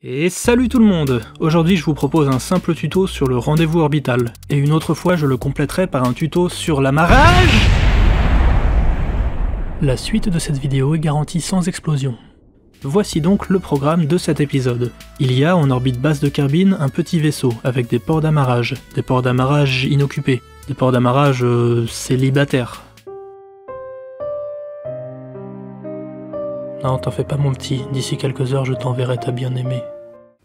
Et salut tout le monde Aujourd'hui je vous propose un simple tuto sur le rendez-vous orbital, et une autre fois je le compléterai par un tuto sur l'amarrage La suite de cette vidéo est garantie sans explosion. Voici donc le programme de cet épisode. Il y a en orbite basse de Kerbin un petit vaisseau avec des ports d'amarrage, des ports d'amarrage inoccupés, des ports d'amarrage euh, célibataires. Non, t'en fais pas mon petit, d'ici quelques heures je t'enverrai ta bien-aimée.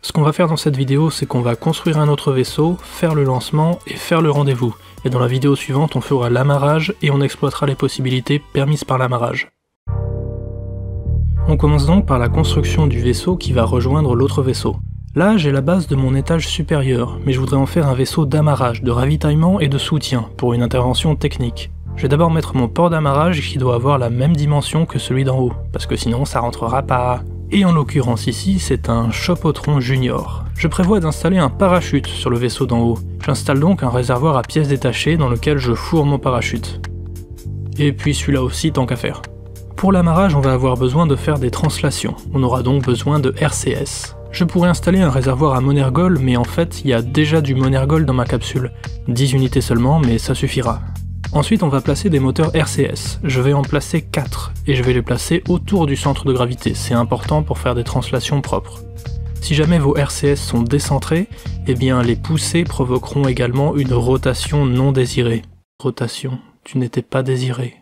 Ce qu'on va faire dans cette vidéo, c'est qu'on va construire un autre vaisseau, faire le lancement et faire le rendez-vous. Et dans la vidéo suivante, on fera l'amarrage et on exploitera les possibilités permises par l'amarrage. On commence donc par la construction du vaisseau qui va rejoindre l'autre vaisseau. Là, j'ai la base de mon étage supérieur, mais je voudrais en faire un vaisseau d'amarrage, de ravitaillement et de soutien, pour une intervention technique. Je vais d'abord mettre mon port d'amarrage qui doit avoir la même dimension que celui d'en haut, parce que sinon ça rentrera pas. Et en l'occurrence ici, c'est un Chopotron Junior. Je prévois d'installer un parachute sur le vaisseau d'en haut. J'installe donc un réservoir à pièces détachées dans lequel je fourre mon parachute. Et puis celui-là aussi tant qu'à faire. Pour l'amarrage, on va avoir besoin de faire des translations. On aura donc besoin de RCS. Je pourrais installer un réservoir à Monergol, mais en fait, il y a déjà du Monergol dans ma capsule. 10 unités seulement, mais ça suffira. Ensuite, on va placer des moteurs RCS. Je vais en placer 4, et je vais les placer autour du centre de gravité. C'est important pour faire des translations propres. Si jamais vos RCS sont décentrés, eh bien les poussées provoqueront également une rotation non désirée. Rotation, tu n'étais pas désiré.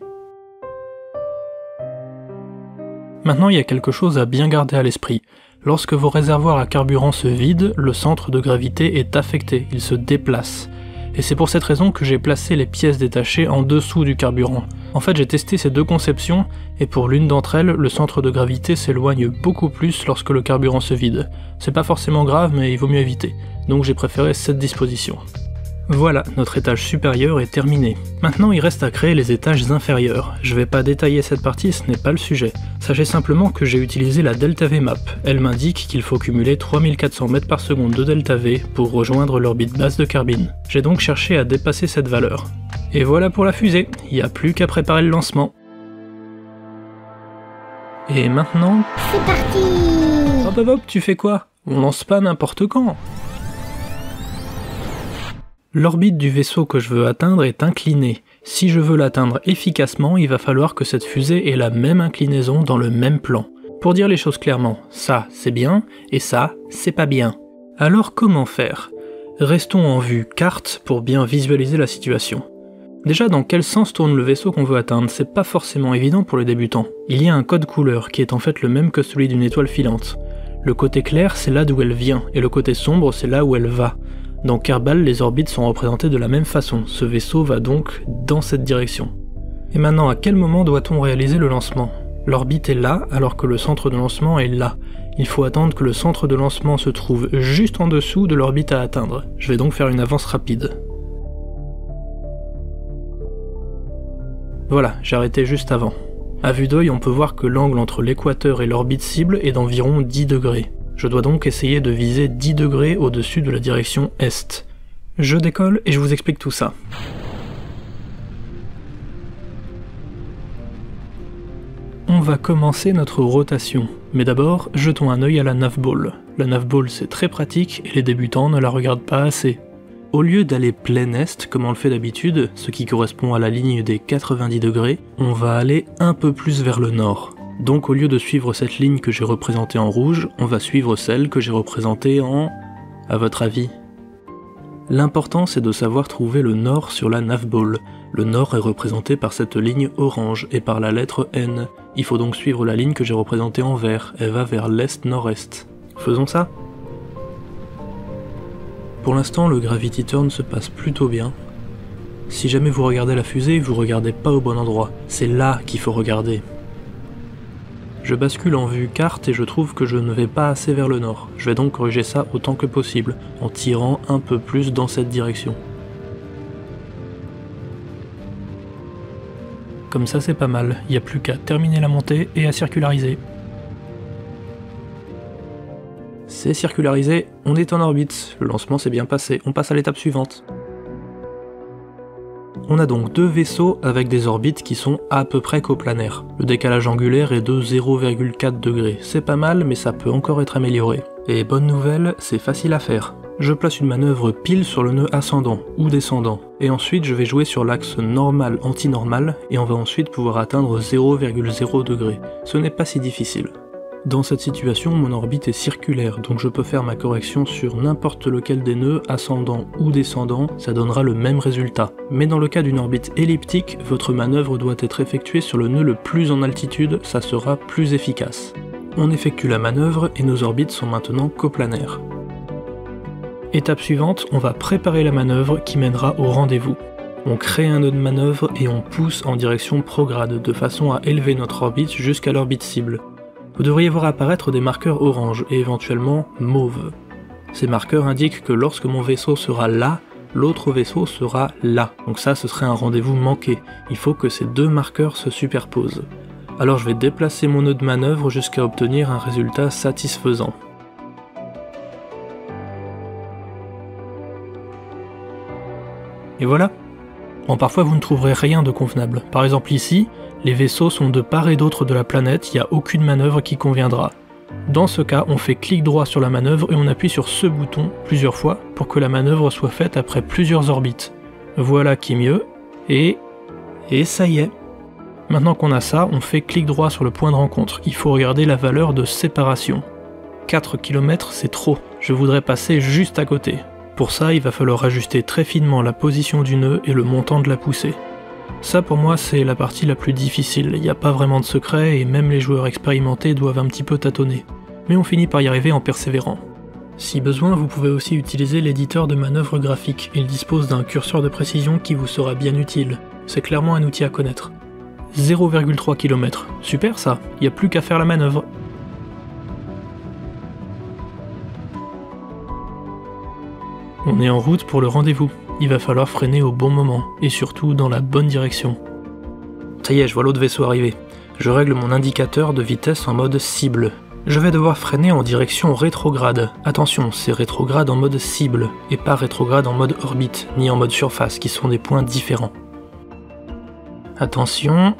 Maintenant, il y a quelque chose à bien garder à l'esprit. Lorsque vos réservoirs à carburant se vident, le centre de gravité est affecté, il se déplace et c'est pour cette raison que j'ai placé les pièces détachées en dessous du carburant. En fait, j'ai testé ces deux conceptions, et pour l'une d'entre elles, le centre de gravité s'éloigne beaucoup plus lorsque le carburant se vide. C'est pas forcément grave, mais il vaut mieux éviter, donc j'ai préféré cette disposition. Voilà, notre étage supérieur est terminé. Maintenant il reste à créer les étages inférieurs. Je vais pas détailler cette partie, ce n'est pas le sujet. Sachez simplement que j'ai utilisé la Delta V map. Elle m'indique qu'il faut cumuler 3400 mètres par seconde de Delta V pour rejoindre l'orbite basse de Carbine. J'ai donc cherché à dépasser cette valeur. Et voilà pour la fusée, il n'y a plus qu'à préparer le lancement. Et maintenant... C'est parti Hop hop hop, tu fais quoi? On lance pas n'importe quand L'orbite du vaisseau que je veux atteindre est inclinée. Si je veux l'atteindre efficacement, il va falloir que cette fusée ait la même inclinaison dans le même plan. Pour dire les choses clairement, ça c'est bien, et ça c'est pas bien. Alors comment faire? Restons en vue carte pour bien visualiser la situation. Déjà, dans quel sens tourne le vaisseau qu'on veut atteindre? C'est pas forcément évident pour les débutants. Il y a un code couleur qui est en fait le même que celui d'une étoile filante. Le côté clair, c'est là d'où elle vient, et le côté sombre, c'est là où elle va. Dans Kerbal, les orbites sont représentées de la même façon, ce vaisseau va donc dans cette direction. Et maintenant, à quel moment doit-on réaliser le lancement? L'orbite est là, alors que le centre de lancement est là. Il faut attendre que le centre de lancement se trouve juste en dessous de l'orbite à atteindre. Je vais donc faire une avance rapide. Voilà, arrêté juste avant. A vue d'œil, on peut voir que l'angle entre l'équateur et l'orbite cible est d'environ 10 degrés. Je dois donc essayer de viser 10 degrés au-dessus de la direction Est. Je décolle et je vous explique tout ça. On va commencer notre rotation, mais d'abord jetons un œil à la navball. La navball c'est très pratique et les débutants ne la regardent pas assez. Au lieu d'aller plein est comme on le fait d'habitude, ce qui correspond à la ligne des 90 degrés, on va aller un peu plus vers le nord. Donc au lieu de suivre cette ligne que j'ai représentée en rouge, on va suivre celle que j'ai représentée en... à votre avis? L'important c'est de savoir trouver le nord sur la navball. Le nord est représenté par cette ligne orange et par la lettre N. Il faut donc suivre la ligne que j'ai représentée en vert, elle va vers l'est-nord-est. Faisons ça Pour l'instant le Gravity Turn se passe plutôt bien. Si jamais vous regardez la fusée, vous regardez pas au bon endroit. C'est là qu'il faut regarder. Je bascule en vue carte et je trouve que je ne vais pas assez vers le nord. Je vais donc corriger ça autant que possible, en tirant un peu plus dans cette direction. Comme ça c'est pas mal, il n'y a plus qu'à terminer la montée et à circulariser. C'est circularisé, on est en orbite, le lancement s'est bien passé, on passe à l'étape suivante. On a donc deux vaisseaux avec des orbites qui sont à peu près coplanaires. Le décalage angulaire est de 0,4 degrés. C'est pas mal, mais ça peut encore être amélioré. Et bonne nouvelle, c'est facile à faire. Je place une manœuvre pile sur le nœud ascendant ou descendant, et ensuite je vais jouer sur l'axe normal-antinormal, et on va ensuite pouvoir atteindre 0,0 degré. Ce n'est pas si difficile. Dans cette situation, mon orbite est circulaire, donc je peux faire ma correction sur n'importe lequel des nœuds, ascendant ou descendant, ça donnera le même résultat. Mais dans le cas d'une orbite elliptique, votre manœuvre doit être effectuée sur le nœud le plus en altitude, ça sera plus efficace. On effectue la manœuvre et nos orbites sont maintenant coplanaires. Étape suivante, on va préparer la manœuvre qui mènera au rendez-vous. On crée un nœud de manœuvre et on pousse en direction prograde de façon à élever notre orbite jusqu'à l'orbite cible vous devriez voir apparaître des marqueurs orange et éventuellement mauve. Ces marqueurs indiquent que lorsque mon vaisseau sera là, l'autre vaisseau sera là. Donc ça, ce serait un rendez-vous manqué. Il faut que ces deux marqueurs se superposent. Alors je vais déplacer mon nœud de manœuvre jusqu'à obtenir un résultat satisfaisant. Et voilà. Parfois vous ne trouverez rien de convenable. Par exemple ici, les vaisseaux sont de part et d'autre de la planète, il n'y a aucune manœuvre qui conviendra. Dans ce cas, on fait clic droit sur la manœuvre et on appuie sur ce bouton plusieurs fois pour que la manœuvre soit faite après plusieurs orbites. Voilà qui est mieux, et... et ça y est. Maintenant qu'on a ça, on fait clic droit sur le point de rencontre. Il faut regarder la valeur de séparation. 4 km c'est trop, je voudrais passer juste à côté. Pour ça, il va falloir ajuster très finement la position du nœud et le montant de la poussée. Ça pour moi c'est la partie la plus difficile, il n'y a pas vraiment de secret et même les joueurs expérimentés doivent un petit peu tâtonner. Mais on finit par y arriver en persévérant. Si besoin, vous pouvez aussi utiliser l'éditeur de manœuvre graphique, il dispose d'un curseur de précision qui vous sera bien utile. C'est clairement un outil à connaître. 0,3 km, super ça, il n'y a plus qu'à faire la manœuvre. On est en route pour le rendez-vous il va falloir freiner au bon moment, et surtout dans la bonne direction. Ça y est, je vois l'autre vaisseau arriver. Je règle mon indicateur de vitesse en mode cible. Je vais devoir freiner en direction rétrograde. Attention, c'est rétrograde en mode cible, et pas rétrograde en mode orbite, ni en mode surface, qui sont des points différents. Attention.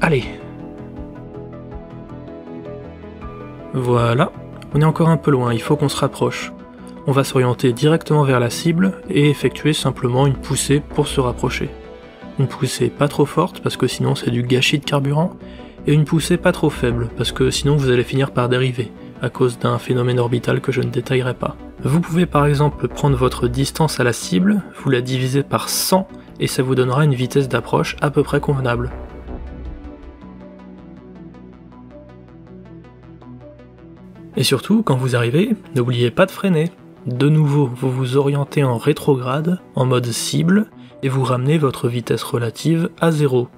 Allez. Voilà. On est encore un peu loin, il faut qu'on se rapproche on va s'orienter directement vers la cible et effectuer simplement une poussée pour se rapprocher. Une poussée pas trop forte parce que sinon c'est du gâchis de carburant, et une poussée pas trop faible parce que sinon vous allez finir par dériver à cause d'un phénomène orbital que je ne détaillerai pas. Vous pouvez par exemple prendre votre distance à la cible, vous la divisez par 100 et ça vous donnera une vitesse d'approche à peu près convenable. Et surtout, quand vous arrivez, n'oubliez pas de freiner. De nouveau, vous vous orientez en rétrograde, en mode cible, et vous ramenez votre vitesse relative à zéro.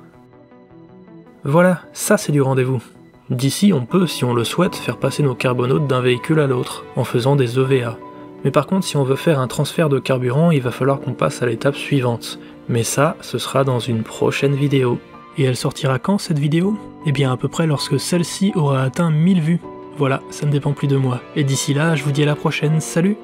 Voilà, ça c'est du rendez-vous. D'ici, on peut, si on le souhaite, faire passer nos carbonautes d'un véhicule à l'autre, en faisant des EVA. Mais par contre, si on veut faire un transfert de carburant, il va falloir qu'on passe à l'étape suivante. Mais ça, ce sera dans une prochaine vidéo. Et elle sortira quand cette vidéo? Eh bien à peu près lorsque celle-ci aura atteint 1000 vues. Voilà, ça ne dépend plus de moi. Et d'ici là, je vous dis à la prochaine, salut